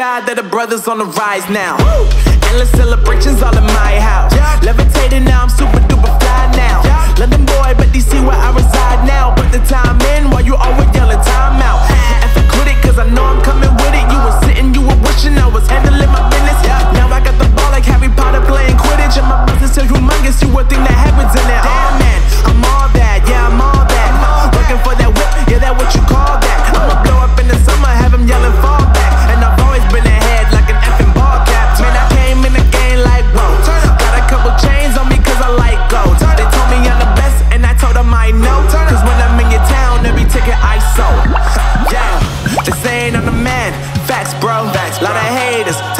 God that the brothers on the rise now. Woo! Endless celebrations all in my house. Yeah.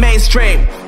mainstream.